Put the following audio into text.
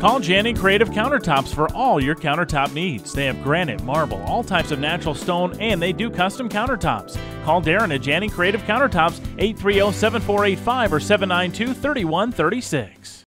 Call Janning Creative Countertops for all your countertop needs. They have granite, marble, all types of natural stone, and they do custom countertops. Call Darren at Janning Creative Countertops 830 7485 or 792 3136.